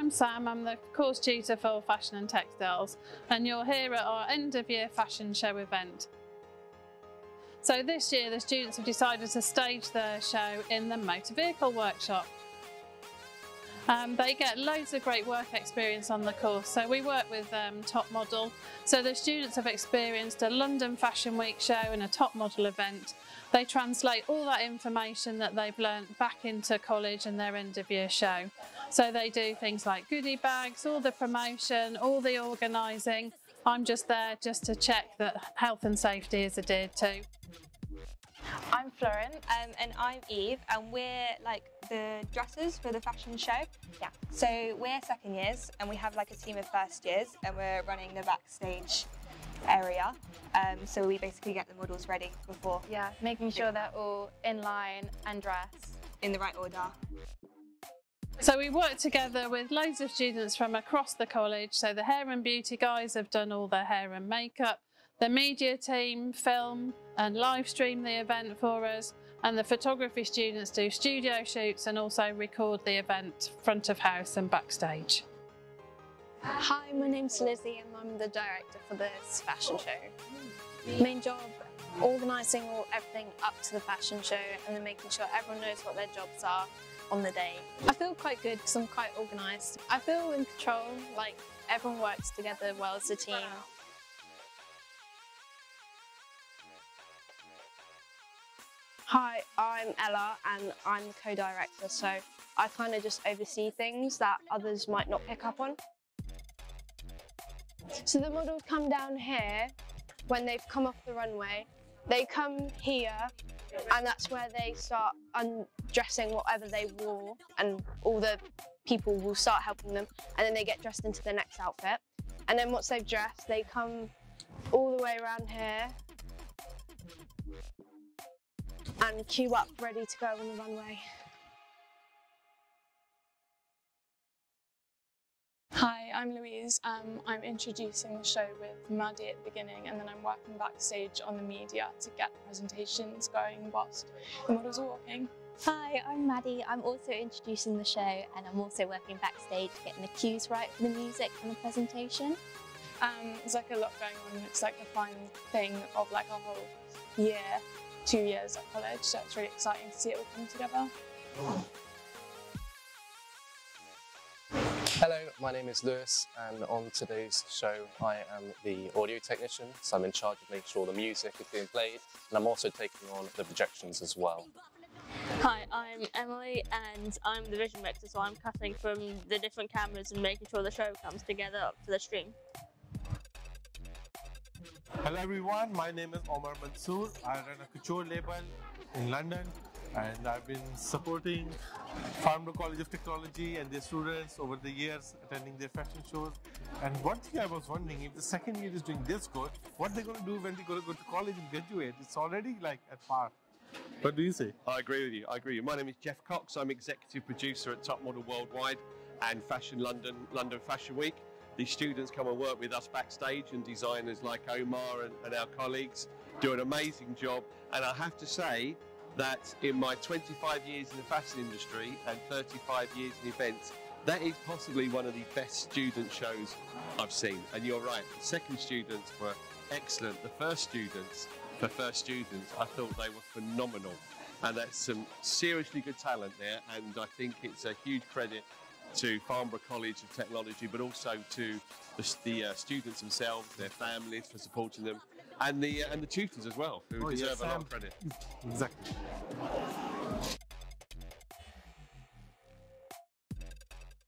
I'm Sam, I'm the course tutor for Fashion and Textiles and you're here at our end of year fashion show event. So this year the students have decided to stage their show in the motor vehicle workshop. Um, they get loads of great work experience on the course. So we work with um, Top Model. So the students have experienced a London Fashion Week show and a Top Model event. They translate all that information that they've learnt back into college and their end of year show. So they do things like goodie bags, all the promotion, all the organising. I'm just there just to check that health and safety is adhered to. I'm Florence um, and I'm Eve and we're like the dressers for the fashion show. Yeah. So we're second years and we have like a team of first years and we're running the backstage area. Um, so we basically get the models ready before. Yeah, making sure they're all in line and dressed. In the right order. So we work together with loads of students from across the college. So the hair and beauty guys have done all their hair and makeup. The media team film and live stream the event for us and the photography students do studio shoots and also record the event front of house and backstage. Hi, my name's Lizzie and I'm the director for this fashion show. Main job, organising everything up to the fashion show and then making sure everyone knows what their jobs are on the day. I feel quite good because I'm quite organised. I feel in control, like everyone works together well as a team. Hi, I'm Ella and I'm the co-director, so I kind of just oversee things that others might not pick up on. So the models come down here when they've come off the runway. They come here and that's where they start undressing whatever they wore and all the people will start helping them and then they get dressed into the next outfit. And then once they've dressed, they come all the way around here and queue up ready to go on the runway. Hi, I'm Louise. Um, I'm introducing the show with Maddie at the beginning and then I'm working backstage on the media to get the presentations going whilst the models are walking. Hi, I'm Maddie. I'm also introducing the show and I'm also working backstage getting the cues right for the music and the presentation. Um, there's like a lot going on. It's like the fun thing of like a whole year two years at college, so it's really exciting to see it all come together. Hello, my name is Lewis and on today's show I am the audio technician, so I'm in charge of making sure the music is being played and I'm also taking on the projections as well. Hi, I'm Emily and I'm the vision mixer, so I'm cutting from the different cameras and making sure the show comes together up to the stream. Hello everyone, my name is Omar Mansoor. I run a couture label in London and I've been supporting Farnborough College of Technology and their students over the years attending their fashion shows. And one thing I was wondering, if the second year is doing this good, what they're going to do when they're going to go to college and graduate? It's already like at par. What do you say? I agree with you. I agree. My name is Jeff Cox. I'm executive producer at Top Model Worldwide and Fashion London, London Fashion Week. The students come and work with us backstage and designers like Omar and, and our colleagues do an amazing job. And I have to say that in my 25 years in the fashion industry and 35 years in events, that is possibly one of the best student shows I've seen. And you're right, the second students were excellent. The first students, for first students, I thought they were phenomenal. And that's some seriously good talent there. And I think it's a huge credit to Farnborough College of Technology, but also to the, the uh, students themselves, their families for supporting them, and the uh, and the tutors as well, who oh, deserve yes, a lot of credit. Exactly.